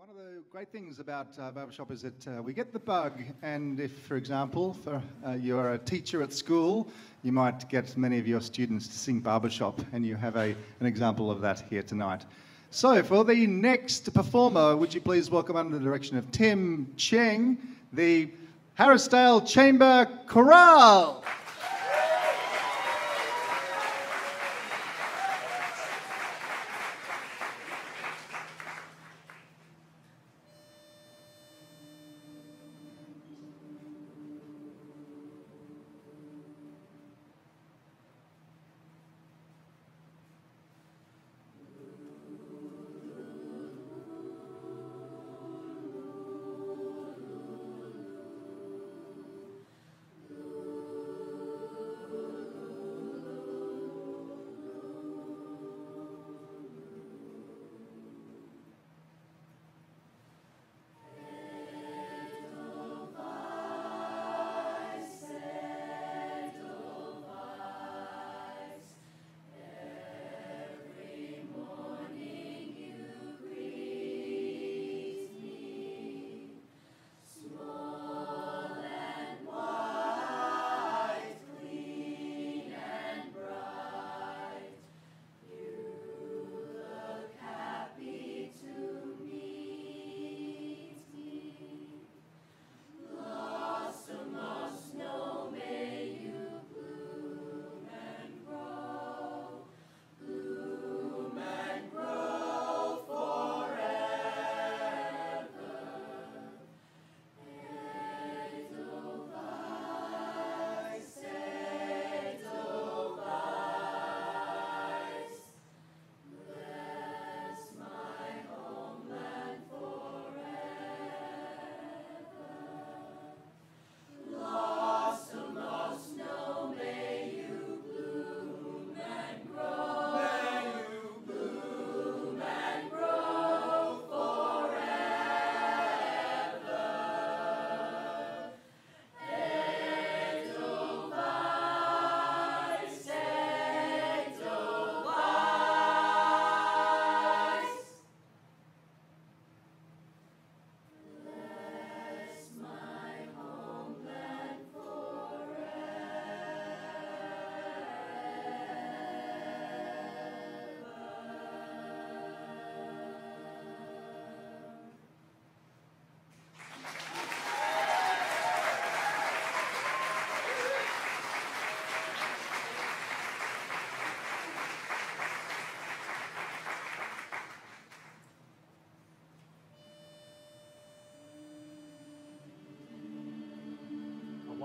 One of the great things about uh, barbershop is that uh, we get the bug, and if, for example, for, uh, you're a teacher at school, you might get many of your students to sing barbershop, and you have a, an example of that here tonight. So, for the next performer, would you please welcome under the direction of Tim Cheng, the Harrisdale Chamber Chorale.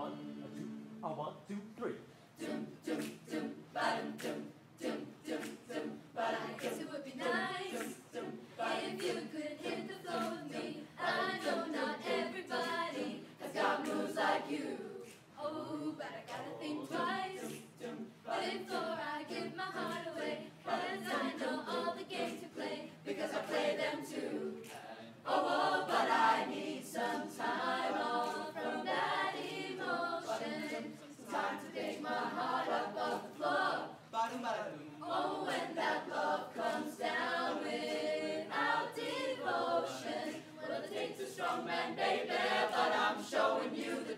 one, a two, a one, two, three. strong man, baby, but I'm showing you. the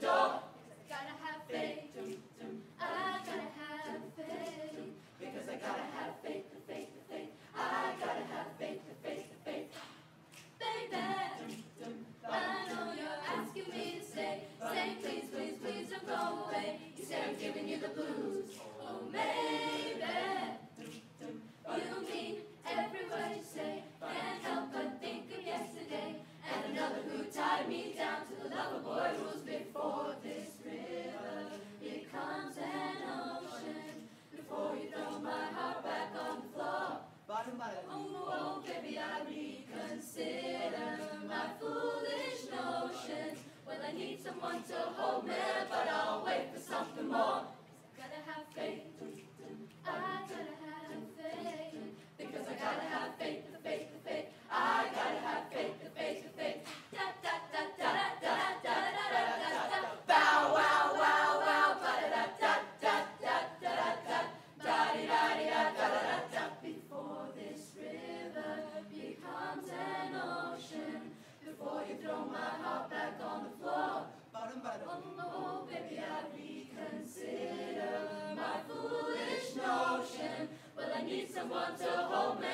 Before this river becomes an ocean foolish notion. Well,